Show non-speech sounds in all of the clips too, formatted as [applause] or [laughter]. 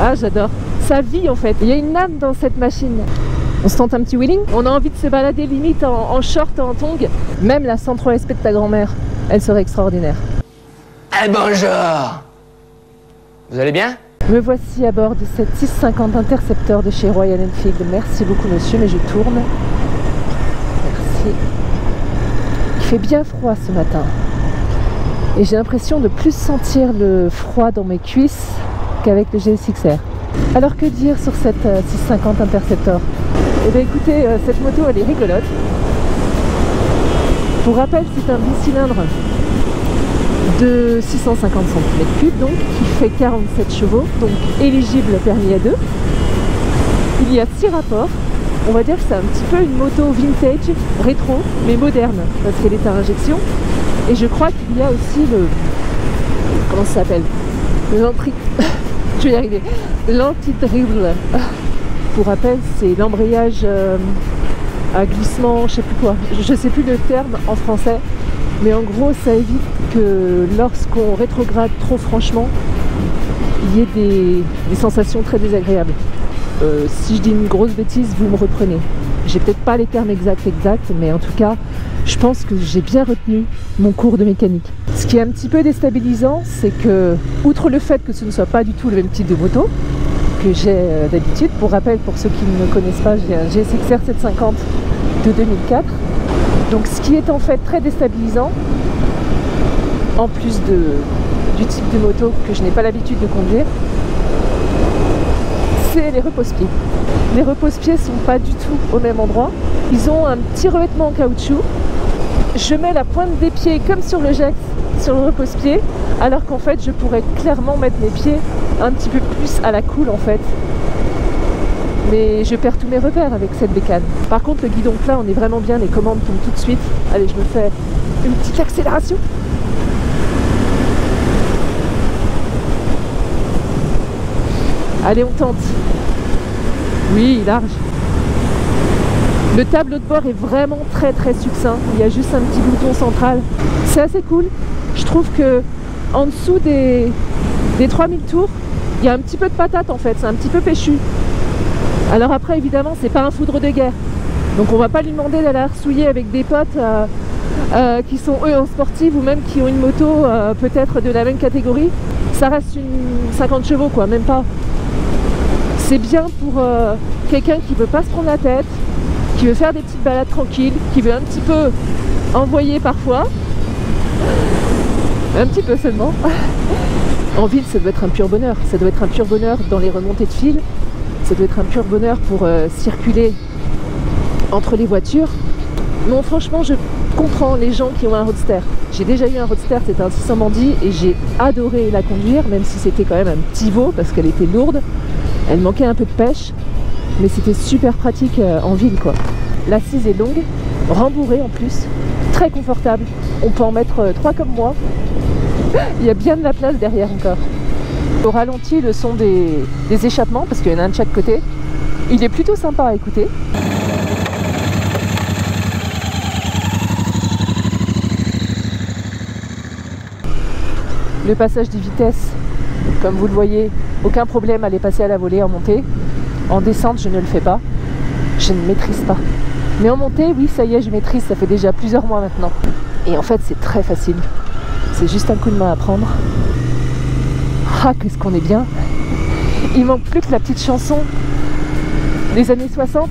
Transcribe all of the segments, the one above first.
Ah, j'adore. Ça vit en fait. Il y a une âme dans cette machine. On se tente un petit wheeling On a envie de se balader limite en, en short, en tongs. Même la 103 SP de ta grand-mère, elle serait extraordinaire. Eh bonjour Vous allez bien? Me voici à bord de cette 650 Interceptor de chez Royal Enfield. Merci beaucoup monsieur, mais je tourne. Merci. Il fait bien froid ce matin. Et j'ai l'impression de plus sentir le froid dans mes cuisses qu'avec le GSXR. Alors que dire sur cette euh, 650 Interceptor? Eh bien écoutez, euh, cette moto elle est rigolote. Pour rappel, c'est un bicylindre de 650 cm3 donc qui fait 47 chevaux, donc éligible permis à deux. Il y a six rapports. On va dire que c'est un petit peu une moto vintage, rétro, mais moderne, parce qu'elle est à injection. Et je crois qu'il y a aussi le. Comment ça s'appelle? L'entri. [laughs] je. L'anti-dribble. Pour rappel, c'est l'embrayage euh, à glissement, je sais plus quoi. Je sais plus le terme en français. Mais en gros, ça évite que lorsqu'on rétrograde trop franchement, il y ait des, des sensations très désagréables. Euh, si je dis une grosse bêtise, vous me reprenez. J'ai peut-être pas les termes exacts exacts, mais en tout cas, je pense que j'ai bien retenu mon cours de mécanique. Ce qui est un petit peu déstabilisant, c'est que, outre le fait que ce ne soit pas du tout le même type de moto que j'ai euh, d'habitude, pour rappel, pour ceux qui ne me connaissent pas, j'ai un GSXR 750 de 2004. Donc ce qui est en fait très déstabilisant, en plus du type de moto que je n'ai pas l'habitude de conduire, c'est les repose-pieds. Les repose-pieds sont pas du tout au même endroit. Ils ont un petit revêtement en caoutchouc. Je mets la pointe des pieds comme sur le Jex, sur le repose-pied, alors qu'en fait je pourrais clairement mettre mes pieds un petit peu plus à la cool en fait. Mais je perds tous mes repères avec cette bécane. Par contre le guidon plat on est vraiment bien, les commandes tombent tout de suite. Allez je me fais une petite accélération. Allez, on tente. Oui, large. Le tableau de bord est vraiment très très succinct. Il y a juste un petit bouton central. C'est assez cool. Je trouve que en dessous des, des 3000 tours, il y a un petit peu de patate en fait. C'est un petit peu péchu. Alors après, évidemment, c'est pas un foudre de guerre. Donc on va pas lui demander d'aller souiller avec des potes euh, euh, qui sont eux en sportive ou même qui ont une moto euh, peut-être de la même catégorie. Ça reste une 50 chevaux quoi, même pas. C'est bien pour quelqu'un qui veut pas se prendre la tête, qui veut faire des petites balades tranquilles, qui veut un petit peu envoyer parfois. Un petit peu seulement. [laughs] En ville, ça doit être un pur bonheur. Ça doit être un pur bonheur dans les remontées de fil. Ça doit être un pur bonheur pour euh, circuler entre les voitures. Non, franchement, je comprends les gens qui ont un roadster. J'ai déjà eu un roadster, c'était un 600 bandit et j'ai adoré la conduire, même si c'était quand même un petit veau parce qu'elle était lourde. Elle manquait un peu de pêche, mais c'était super pratique euh, en ville quoi. L'assise est longue, rembourrée en plus, très confortable. On peut en mettre euh, trois comme moi. Il y a bien de la place derrière encore. Au ralenti, le son des, des échappements, parce qu'il y en a un de chaque côté, il est plutôt sympa à écouter. Le passage des vitesses, comme vous le voyez, aucun problème à les passer à la volée en montée. En descente, je ne le fais pas. Je ne maîtrise pas. Mais en montée, oui, ça y est, je maîtrise. Ça fait déjà plusieurs mois maintenant. Et en fait, c'est très facile. C'est juste un coup de main à prendre. Ah, qu'est-ce qu'on est bien. Il manque plus que la petite chanson des années 60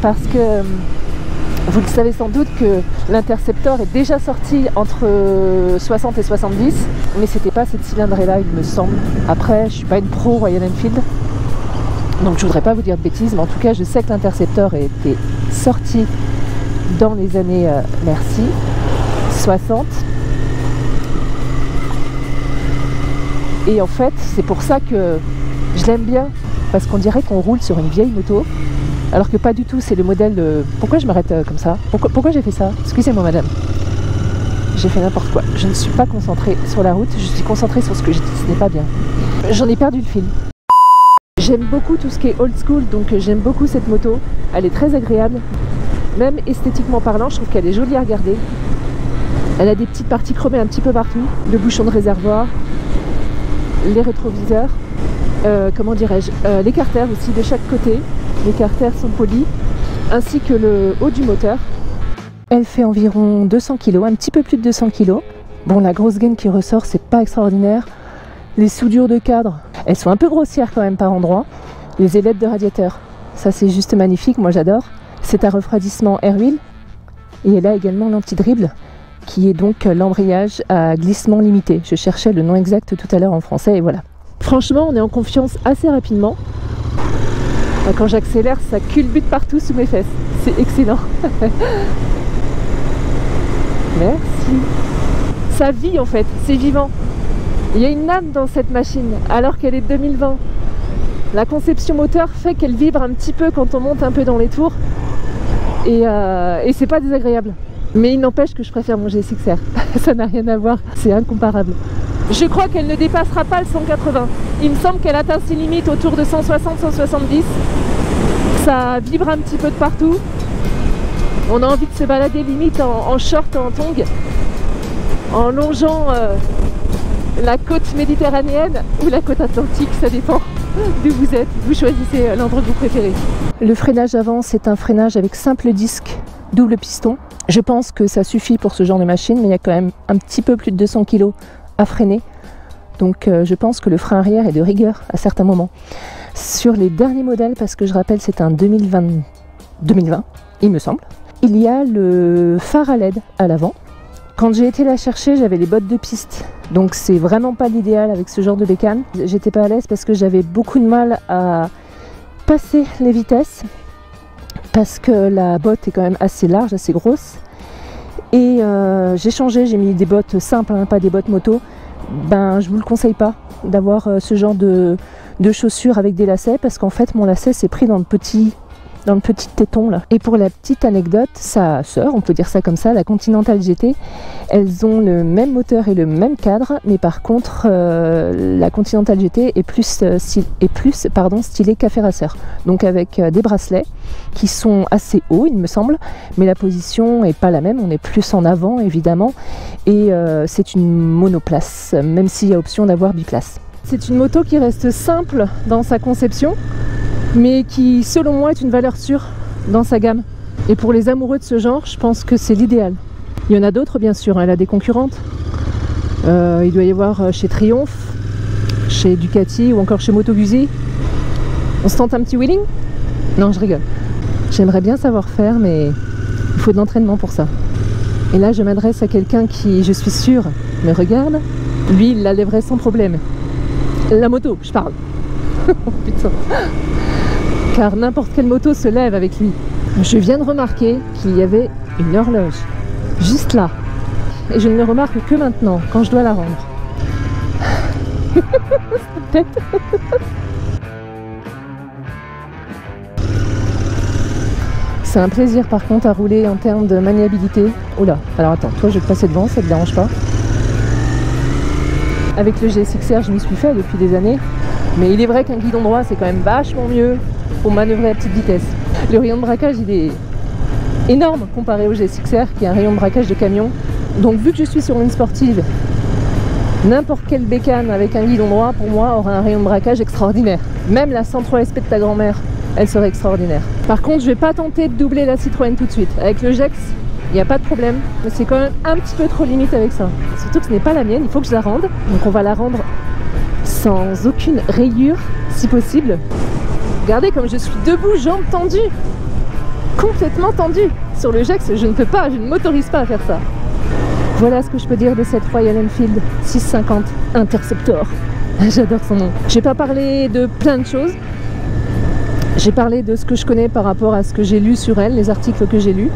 parce que euh, vous le savez sans doute que l'Interceptor est déjà sorti entre 60 et 70, mais c'était pas cette cylindrée-là, il me semble. Après, je suis pas une pro Royal Enfield, donc je voudrais pas vous dire de bêtises, mais en tout cas, je sais que l'Interceptor a été sorti dans les années, euh, merci, 60. Et en fait, c'est pour ça que je l'aime bien, parce qu'on dirait qu'on roule sur une vieille moto, alors que pas du tout, c'est le modèle de... Pourquoi je m'arrête euh, comme ça Pourquoi, pourquoi j'ai fait ça Excusez-moi madame. J'ai fait n'importe quoi. Je ne suis pas concentrée sur la route, je suis concentrée sur ce que je dis, ce n'est pas bien. J'en ai perdu le fil. J'aime beaucoup tout ce qui est old school, donc j'aime beaucoup cette moto. Elle est très agréable. Même esthétiquement parlant, je trouve qu'elle est jolie à regarder. Elle a des petites parties chromées un petit peu partout. Le bouchon de réservoir. Les rétroviseurs, euh, comment dirais-je, euh, les carters aussi de chaque côté. Les carters sont polis, ainsi que le haut du moteur. Elle fait environ 200 kg, un petit peu plus de 200 kg. Bon, la grosse gaine qui ressort, c'est pas extraordinaire. Les soudures de cadre, elles sont un peu grossières quand même par endroits. Les ailettes de radiateur, ça c'est juste magnifique, moi j'adore. C'est un refroidissement air wheel. Et elle a également l'anti-dribble, qui est donc l'embrayage à glissement limité. Je cherchais le nom exact tout à l'heure en français et voilà. Franchement, on est en confiance assez rapidement. Quand j'accélère, ça culbute partout sous mes fesses. C'est excellent. [laughs] Merci. Ça vit en fait, c'est vivant. Il y a une âme dans cette machine, alors qu'elle est 2020. La conception moteur fait qu'elle vibre un petit peu quand on monte un peu dans les tours. Et, euh, et c'est pas désagréable. Mais il n'empêche que je préfère mon GSXR. [laughs] Ça n'a rien à voir, c'est incomparable. Je crois qu'elle ne dépassera pas le 180. Il me semble qu'elle atteint ses limites autour de 160-170. Ça vibre un petit peu de partout. On a envie de se balader limite en, short en tongue, en longeant euh, la côte méditerranéenne ou la côte atlantique, ça dépend [laughs] d'où vous êtes. Vous choisissez euh, l'endroit que vous préférez. Le freinage avant, c'est un freinage avec simple disque double piston. Je pense que ça suffit pour ce genre de machine, mais il y a quand même un petit peu plus de 200 kg à freiner. Donc euh, je pense que le frein arrière est de rigueur à certains moments. Sur les derniers modèles, parce que je rappelle c'est un 2020, 2020 il me semble, il y a le phare à LED à l'avant. Quand j'ai été la chercher, j'avais les bottes de piste. Donc c'est vraiment pas l'idéal avec ce genre de bécane. J'étais pas à l'aise parce que j'avais beaucoup de mal à passer les vitesses parce que la botte est quand même assez large, assez grosse. Et euh, j'ai changé, j'ai mis des bottes simples, hein, pas des bottes moto. Ben, je vous le conseille pas d'avoir euh, ce genre de, de, chaussures avec des lacets parce qu'en fait mon lacet s'est pris dans le petit dans le petit téton là. Et pour la petite anecdote, sa sœur, on peut dire ça comme ça, la Continental GT, elles ont le même moteur et le même cadre, mais par contre euh, la Continental GT est plus, euh, stylée café racer. Donc avec euh, des bracelets qui sont assez hauts, il me semble, mais la position est pas la même, on est plus en avant évidemment, et c'est une monoplace, même s'il y a option d'avoir biplace. C'est une moto qui reste simple dans sa conception, mais qui selon moi est une valeur sûre dans sa gamme. Et pour les amoureux de ce genre, je pense que c'est l'idéal. Il y en a d'autres bien sûr, elle a des concurrentes. Euh, il doit y avoir euh, chez Triumph, chez Ducati ou encore chez Moto Guzzi. On se tente un petit wheeling? Non, je rigole. J'aimerais bien savoir faire, mais il faut de l'entraînement pour ça. Et là, je m'adresse à quelqu'un qui, je suis sûre, me regarde. Lui, il la lèverait sans problème. La moto, je parle. [laughs] oh putain car n'importe quelle moto se lève avec lui. Je viens de remarquer qu'il y avait une horloge juste là. Et je ne le remarque que maintenant, quand je dois la rendre. [laughs] C'est un plaisir par contre à rouler en termes de maniabilité. Oula, alors attends, toi je vais te passer devant, ça te dérange pas? Avec le GSXR, je m'y suis fait depuis des années. Mais il est vrai qu'un guidon droit, c'est quand même vachement mieux pour manœuvrer à petite vitesse. Le rayon de braquage, il est énorme comparé au G6R qui est un rayon de braquage de camion. Donc vu que je suis sur une sportive, n'importe quelle bécane avec un guidon droit pour moi aura un rayon de braquage extraordinaire. Même la 103 SP de ta grand-mère, elle serait extraordinaire. Par contre, je vais pas tenter de doubler la Citroën tout de suite. Avec le Jex, il n'y a pas de problème, mais c'est quand même un petit peu trop limite avec ça. Surtout que ce n'est pas la mienne, il faut que je la rende. Donc on va la rendre sans aucune rayure, si possible. Regardez comme je suis debout, jambes tendues. Complètement tendues. Sur le Jex, je ne peux pas, je ne m'autorise pas à faire ça. Voilà ce que je peux dire de cette Royal Enfield 650 Interceptor. J'adore son nom. J'ai pas parlé de plein de choses. J'ai parlé de ce que je connais par rapport à ce que j'ai lu sur elle, les articles que j'ai lus.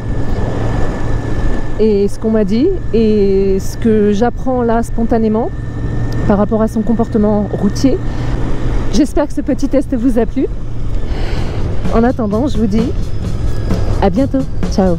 Et ce qu'on m'a dit, et ce que j'apprends là spontanément par rapport à son comportement routier. J'espère que ce petit test vous a plu. En attendant, je vous dis à bientôt. Ciao